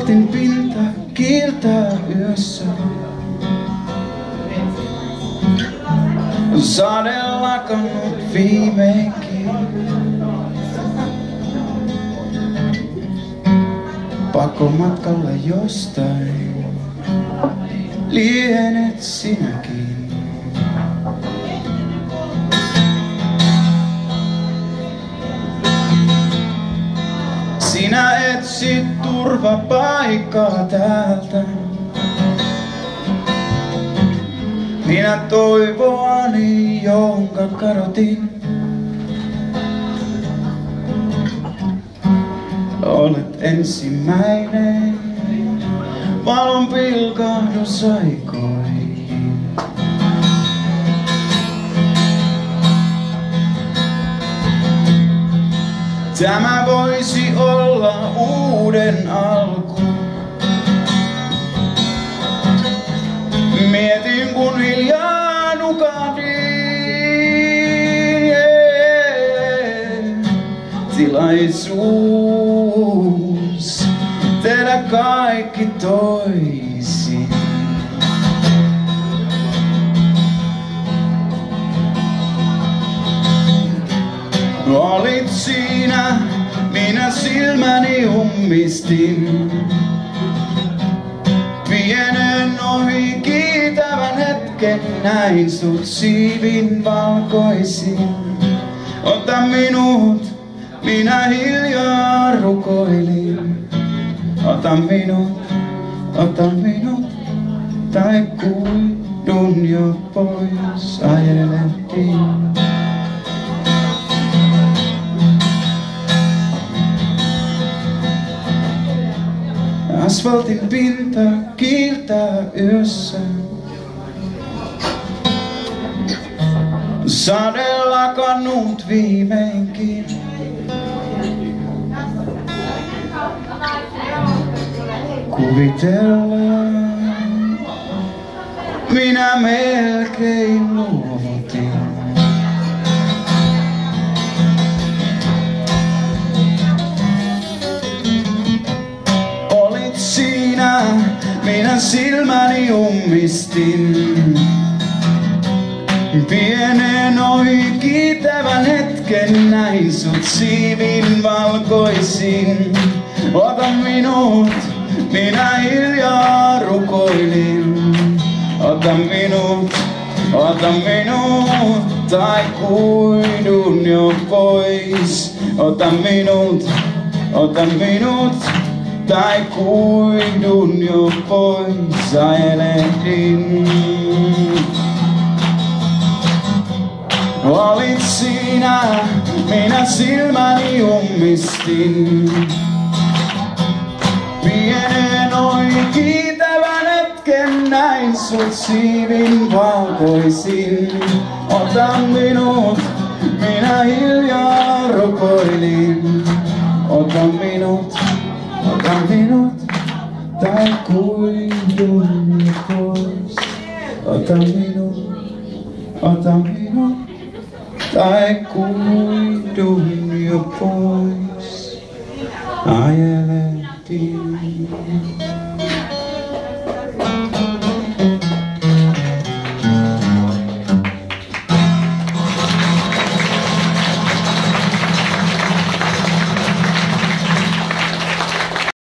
Asfaltin pinta kiiltää yössä. Sade lakannut viimeinkin. Pakomatkalle jostain lienet sinäkin. Sinä etsit turvapaikkaa täältä. Minä toivoani, jonka kadotin. Olet ensimmäinen valon pilkahdus aikoihin. Tämä voisi olla uuden alku. Mietin kun hiljaa nukahdin. Tilaisuus tehdä kaikki toisin. Olit siinä, minä silmäni ummistin. Pienen ohi kiitävän hetken näin sut siivin valkoisin. Ota minut, minä hiljaa rukoilin. Ota minut, ota minut, tai kuidun jo pois ajelehtiin. Asfaltin pinta kiiltää yössä. Sade lakannut viimeinkin. Kuvitellaan, minä melkein luovutin. Silmäni ummistin. Pienen ohi kiitävän hetken näin sut siivin valkoisin. Ota minut, minä hiljaa rukoilin. Ota minut, ota minut, tai kuidun jo pois. Ota minut, ota minut, tai kuidun jo pois. Ajelehdin. Olit siinä, minä silmäni ummistin. Pienen ohi kiitävän hetken näin sut siivin valkoisin. Ota minut, minä hiljaa rukoilin. Ota minut, ota minut, tai kuidun jo pois. Ota minut, ota minut, tai